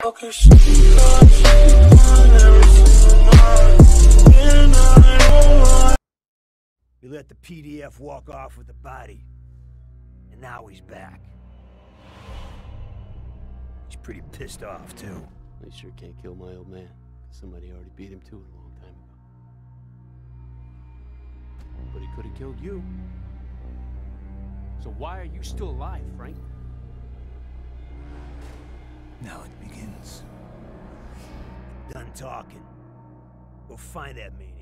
We let the PDF walk off with the body. And now he's back. He's pretty pissed off, too. They sure can't kill my old man. Somebody already beat him to it a long time ago. But he could have killed you. So why are you still alive, Frank? Now it begins. Done talking. Go find that maniac.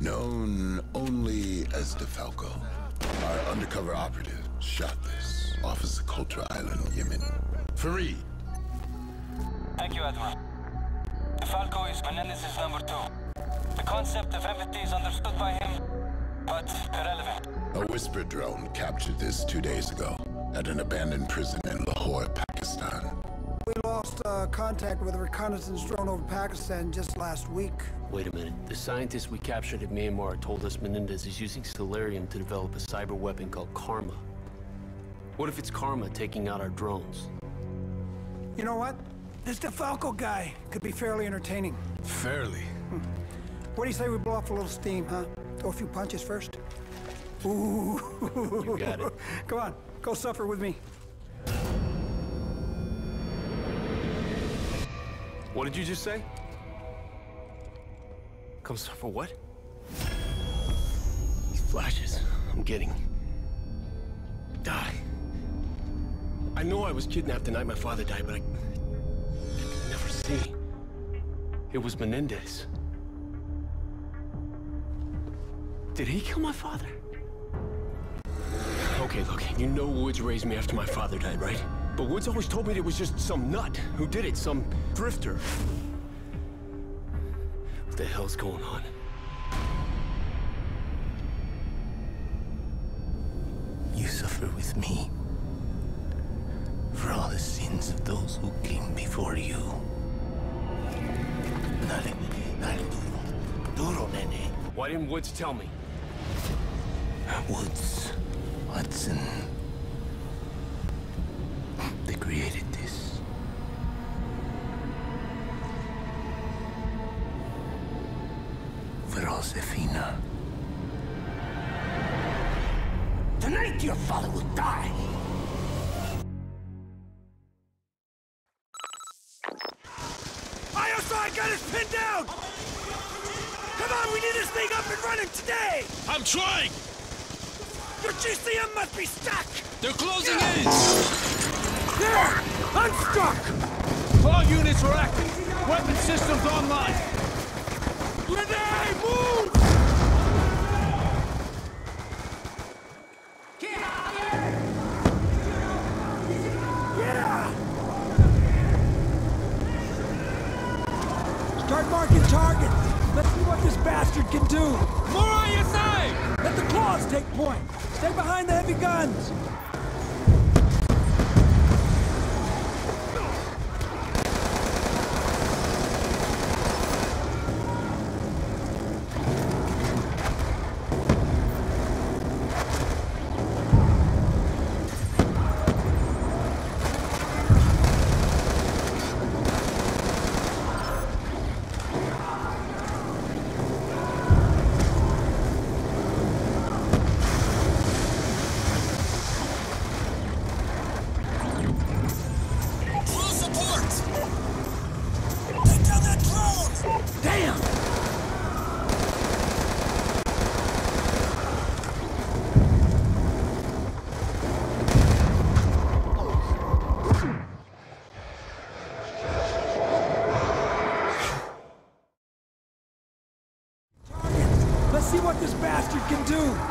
Known only as DeFalco, our undercover operative shot this off of Socotra Island, Yemen. Farid. Thank you, Admiral. DeFalco is Menendez's number two. The concept of empathy is understood by him, but irrelevant. A whisper drone captured this two days ago at an abandoned prison in Lahore, Pakistan. We lost uh, contact with a reconnaissance drone over Pakistan just last week. Wait a minute. The scientists we captured at Myanmar told us Menendez is using Celerium to develop a cyber weapon called Karma. What if it's Karma taking out our drones? You know what? This DeFalco guy could be fairly entertaining. Fairly. What do you say we blow off a little steam, huh? Throw a few punches first? Ooh. You got it. Come on, go suffer with me. What did you just say? Come suffer what? These flashes I'm getting. Die. I know I was kidnapped the night my father died, but I, I could never see. It was Menendez. Did he kill my father? Okay, look, you know Woods raised me after my father died, right? But Woods always told me it was just some nut who did it, some drifter. What the hell's going on? You suffer with me for all the sins of those who came before you. Dale, dale duro. Duro, nene. Why didn't Woods tell me? Woods, Hudson. They created this. For Josefina. Tonight your father will die. ISI got us pinned down! Come on, we need this thing up and running today! I'm trying! Your GCM must be stuck! They're closing in! There! Unstuck! All units are active. Weapon systems online. Renee, move! Yeah! Start marking targets. Let's see what this bastard can do. More ISI! Let the claws take point. Stay behind the heavy guns. Do.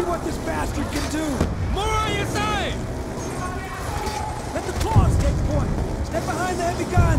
See what this bastard can do. More on your side! Let the claws take point. Step behind the heavy guns.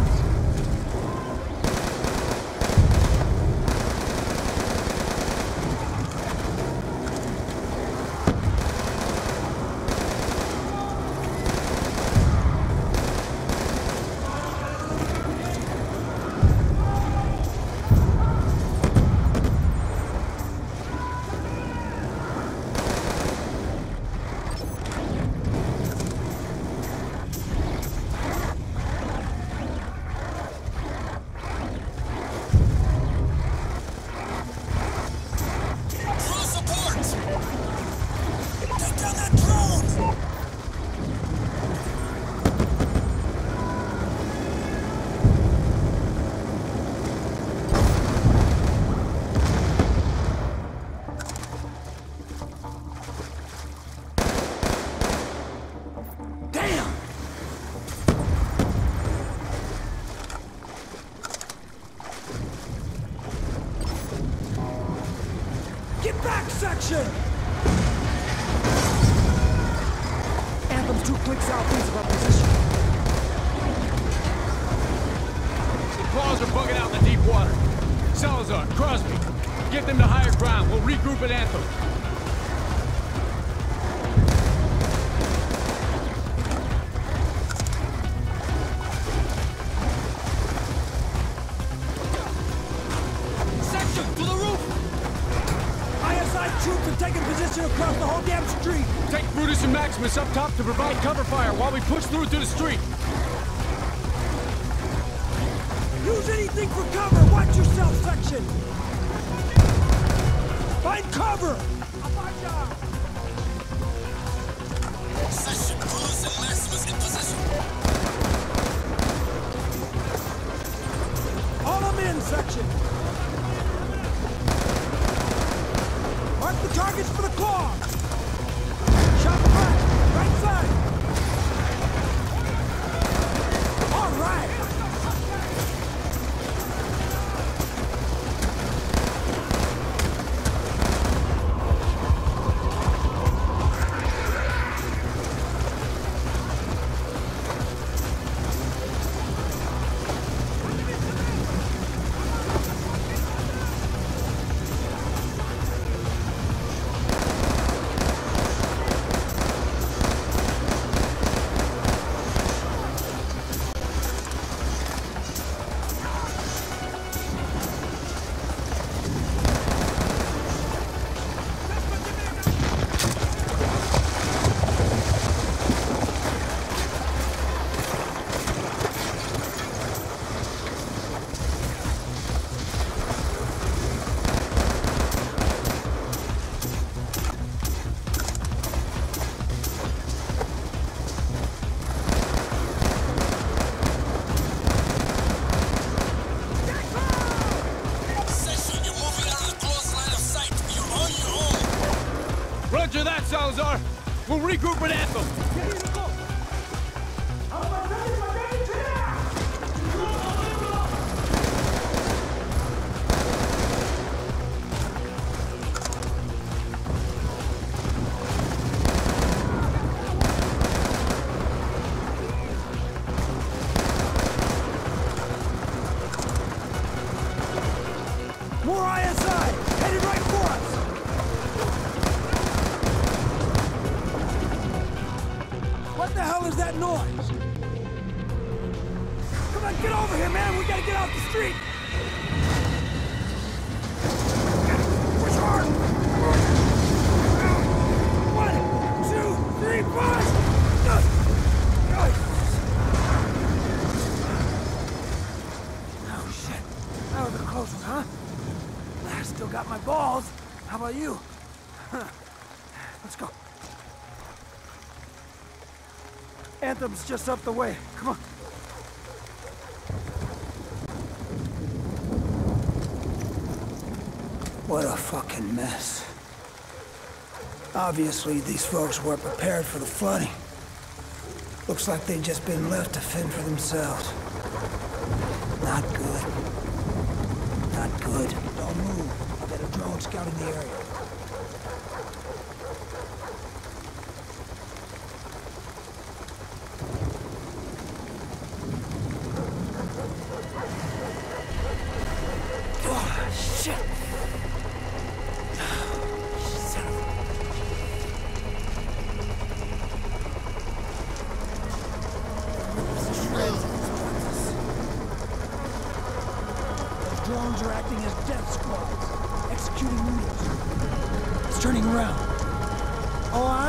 Position across the whole damn street. Take Brutus and Maximus up top to provide cover fire while we push through to the street. Use anything for cover. Watch yourself, section. Find cover. Section, Brutus and Maximus in position. All them in, section. Mark the targets for the claw. Anthem's just up the way. Come on. What a fucking mess. Obviously, these folks weren't prepared for the flooding. Looks like they've just been left to fend for themselves. Not good. Not good. Don't move. I've got a drone scouting the area.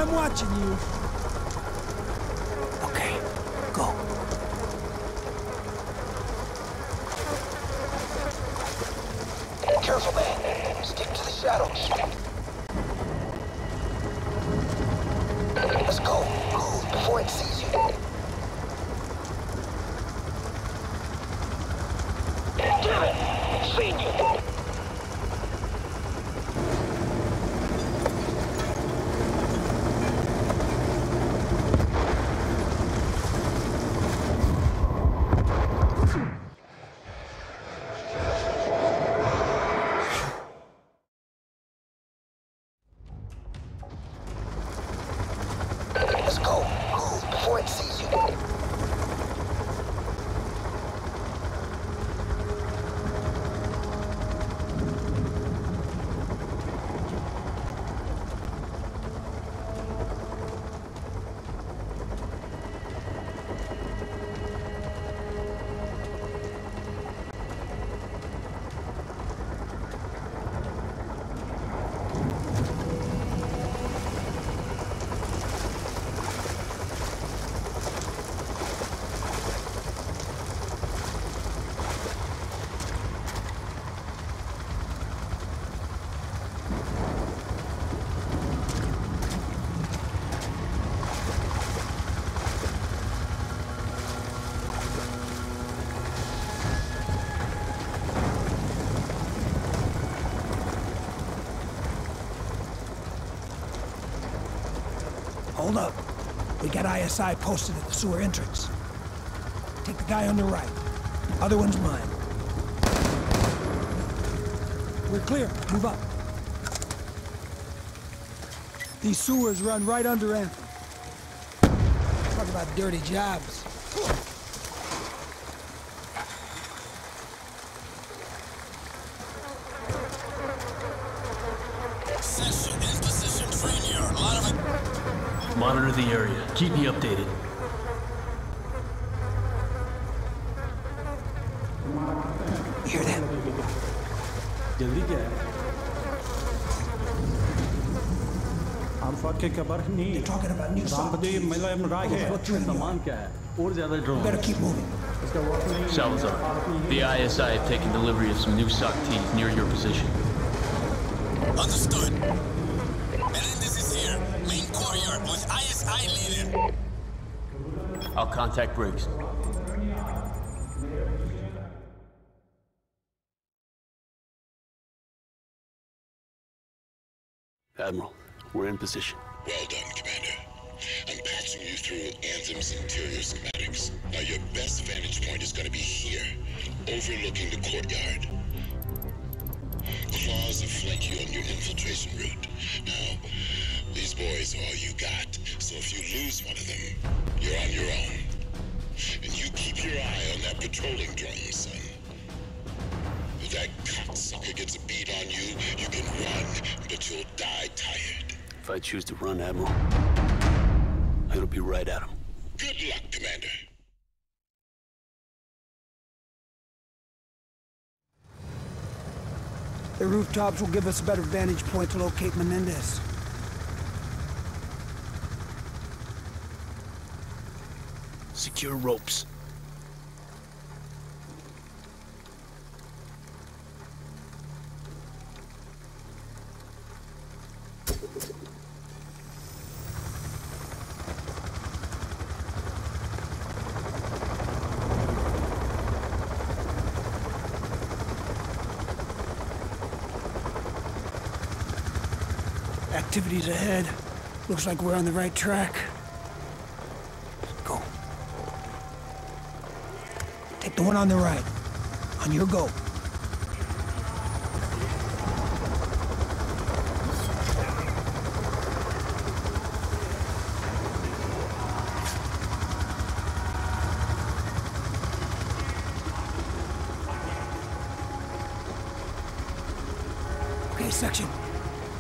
I'm watching you. Okay, go. Careful, man. Stick to the shadows. Let's go. Move before it sees you. Damn it! It's seen you. Let's go. Move before it sees you. Hold up. Got ISI posted at the sewer entrance. Take the guy on the right. Other one's mine. We're clear. Move up. These sewers run right under Anthem. Talk about dirty jobs. Monitor the area. Keep me updated. Hear that? They're talking about new sock Better keep moving. Salazar, the ISI have taken delivery of some new SOC-Ts near your position. Understood. I'll contact Briggs. Admiral, we're in position. Well done, Commander. I'm patching you through Anthem's interior schematics. Now your best vantage point is going to be here, overlooking the courtyard. Claws will flank you on your infiltration route. Now, these boys are all you got, so if you lose one of them, you're on your own. And you keep your eye on that patrolling drone, son. If that cocksucker gets a beat on you, you can run, but you'll die tired. If I choose to run, Admiral, it'll be right at him. Good luck, Commander. The rooftops will give us a better vantage point to locate Menendez. Secure ropes. Activities ahead. Looks like we're on the right track. The one on the right. On your go. Okay, section.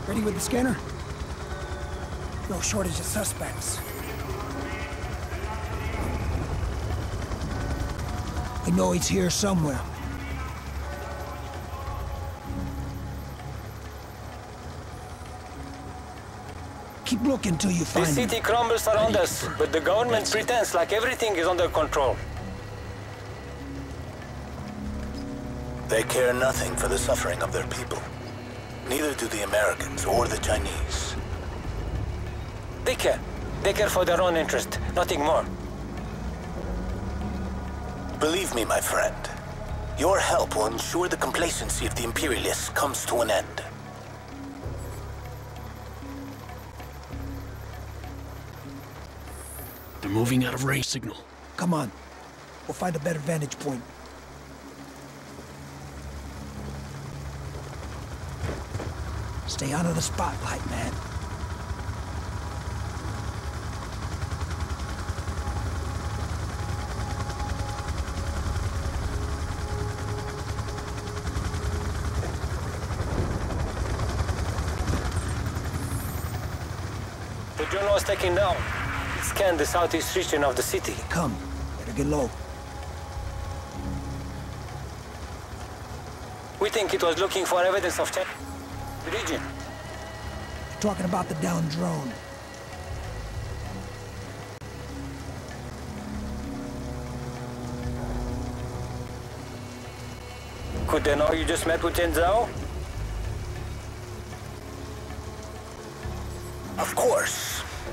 Ready with the scanner? No shortage of suspects. I know it's here somewhere. Keep looking till you find This city it. crumbles around us, but the government That's pretends it. like everything is under control. They care nothing for the suffering of their people. Neither do the Americans or the Chinese. They care. They care for their own interest, nothing more. Believe me, my friend, your help will ensure the complacency of the Imperialists comes to an end. They're moving out of range signal. Come on. We'll find a better vantage point. Stay out of the spotlight, man. The drone was taken down. It scanned the southeast region of the city. Come. Better get low. We think it was looking for evidence of China. The region. Talking about the down drone. Could they know you just met with Chen Zhao?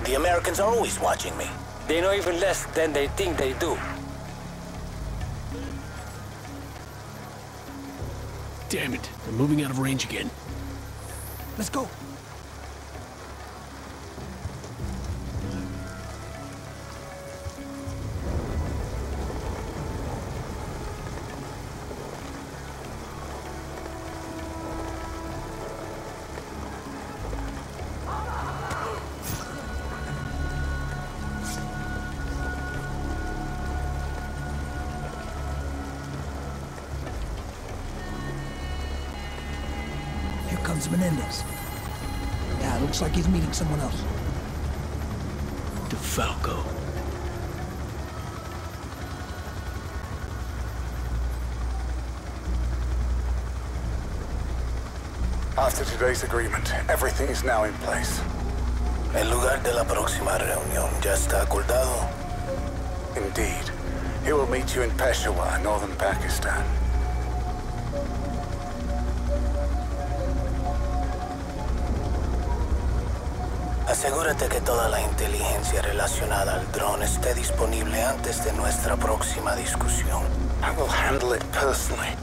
The Americans are always watching me. They know even less than they think they do. Damn it. They're moving out of range again. Let's go. Looks like he's meeting someone else. DeFalco. After today's agreement, everything is now in place. El lugar de la próxima reunión ya está acordado. Indeed. He will meet you in Peshawar, northern Pakistan. Asegúrate que toda la inteligencia relacionada al dron esté disponible antes de nuestra próxima discusión. I will handle it personally.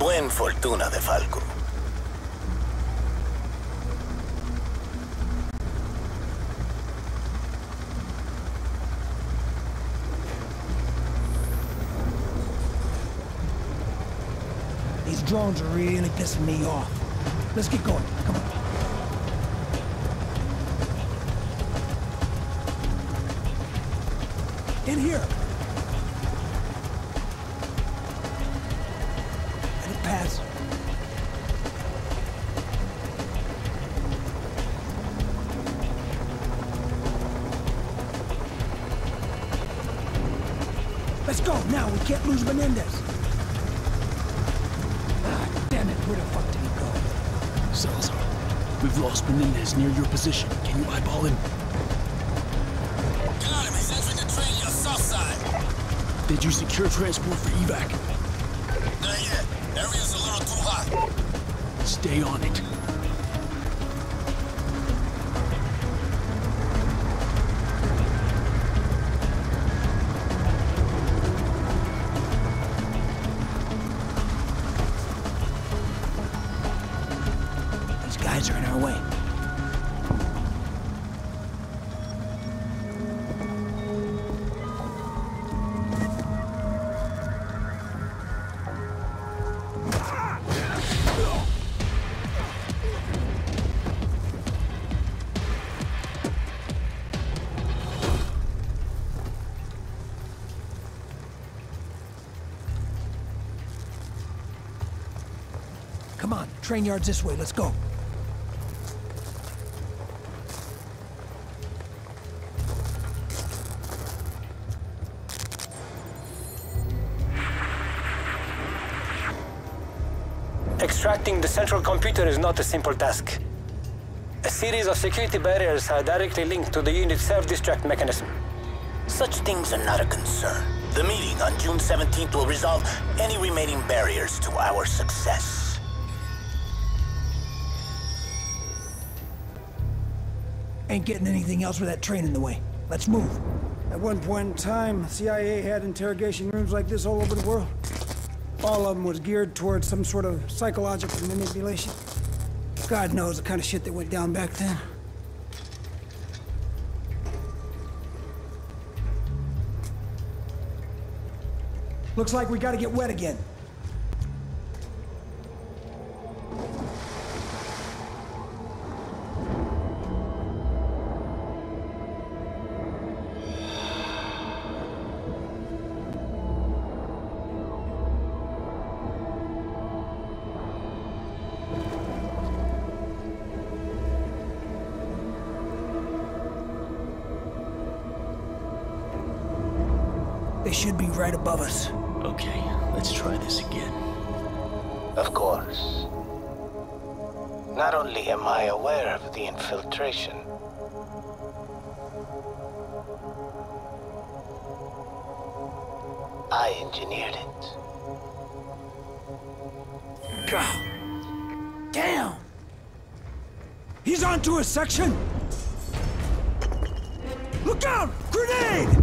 Buen fortuna de Falco. These drones are really pissing me off. Let's get going. Come on. In here. Let it pass. Let's go now. We can't lose Menendez. Ah, damn it. Where the fuck did he go? Salazar, we've lost Menendez near your position. Can you eyeball him? Did you secure transport for evac? Not yet. Area's a little too hot. Stay on it. Train yards this way. Let's go. Extracting the central computer is not a simple task. A series of security barriers are directly linked to the unit's self-destruct mechanism. Such things are not a concern. The meeting on June 17th will resolve any remaining barriers to our success. Ain't getting anything else with that train in the way. Let's move. At one point in time, CIA had interrogation rooms like this all over the world. All of them was geared towards some sort of psychological manipulation. God knows the kind of shit that went down back then. Looks like we gotta get wet again. Right above us. Okay, let's try this again. Of course. Not only am I aware of the infiltration, I engineered it. God. Damn! He's onto a section! Look out! Grenade!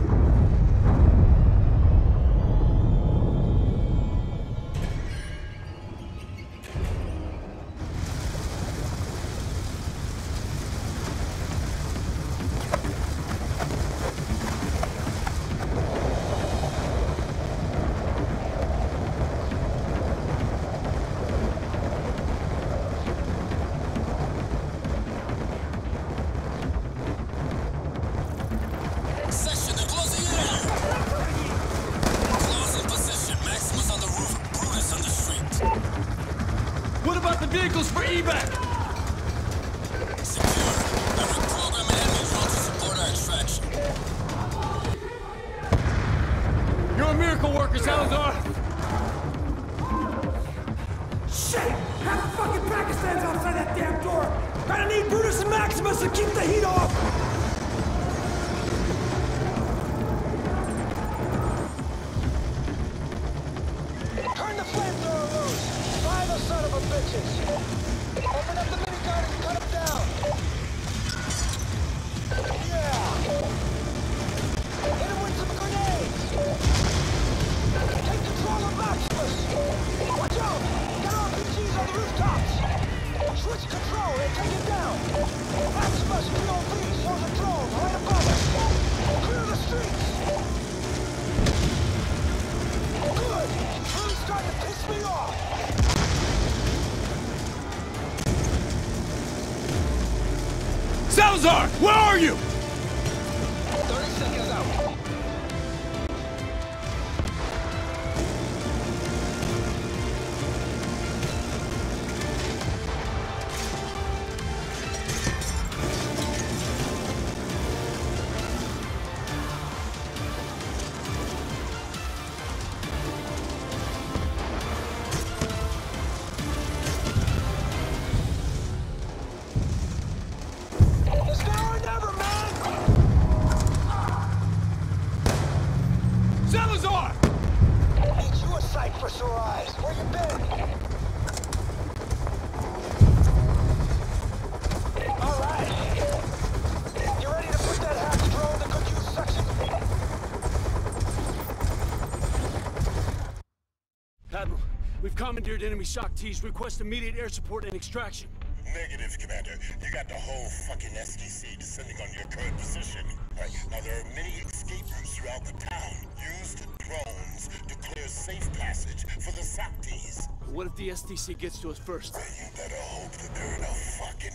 Salazar, where are you? Admiral, we've commandeered enemy SOC-T's. Request immediate air support and extraction. Negative, Commander. You got the whole fucking SDC descending on your current position. Right. Now, there are many escape routes throughout the town. Use the drones to clear safe passage for the SOC-Ts. What if the SDC gets to us first? You better hope that they're in a fucking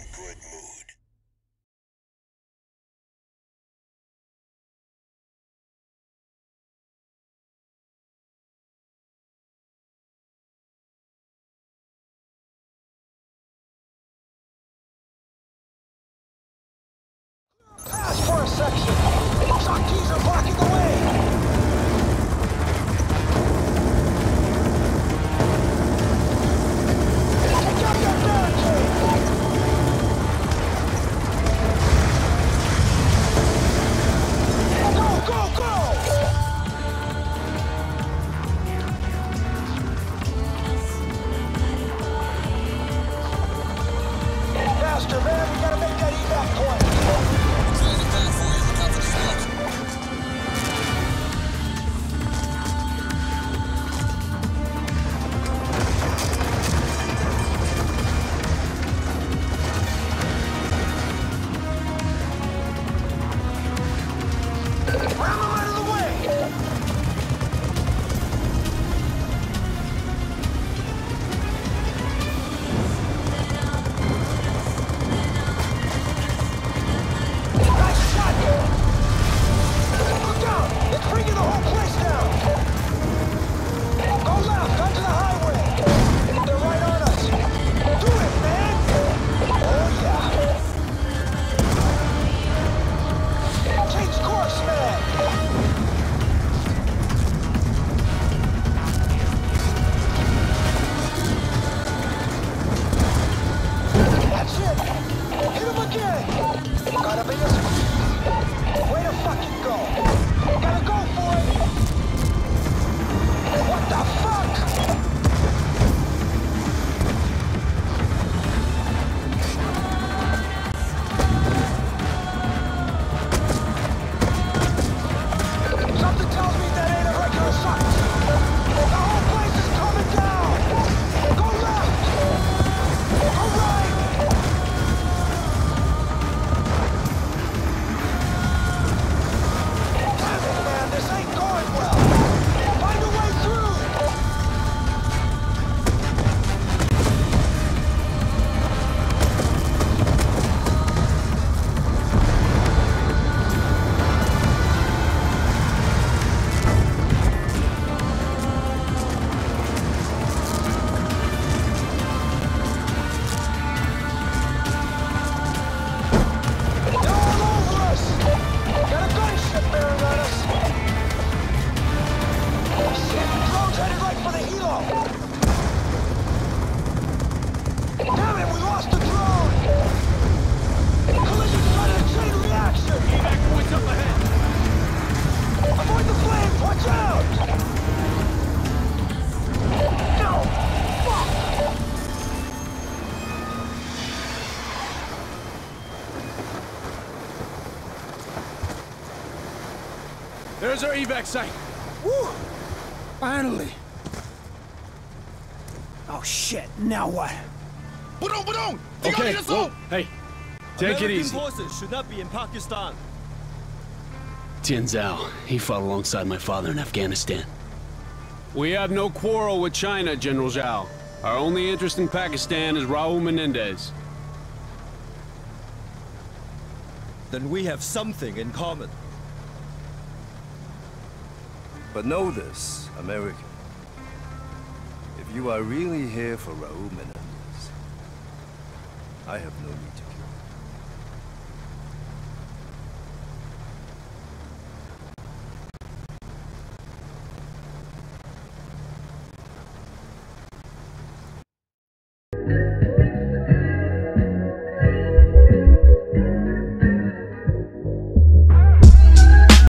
There's our evac site. Woo! Finally. Oh shit, now what? Budong, budong! Okay, whoa, hey, take American it easy. forces should not be in Pakistan. Tian Zhao, he fought alongside my father in Afghanistan. We have no quarrel with China, General Zhao. Our only interest in Pakistan is Raul Menendez. Then we have something in common. But know this, American. If you are really here for Raul Menendez, I have no need to